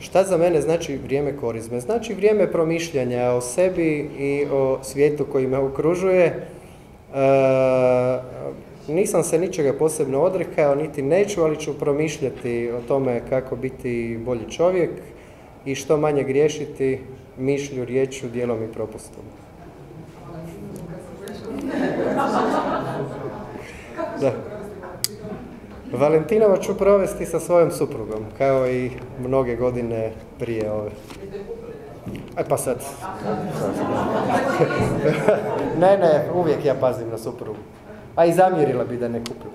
Šta za mene znači vrijeme korizme? Znači vrijeme promišljanja o sebi i o svijetu koji me okružuje. E, nisam se ničega posebno odrekao, niti neću, ali ću promišljati o tome kako biti bolji čovjek i što manje griješiti mišlju, riječju, dijelom i propustom. Da. Valentinovo ću provesti sa svojom suprugom, kao i mnoge godine prije ove. E pa sad. ne, ne, uvijek ja pazim na suprugu. A i zamjerila bi da ne kupim.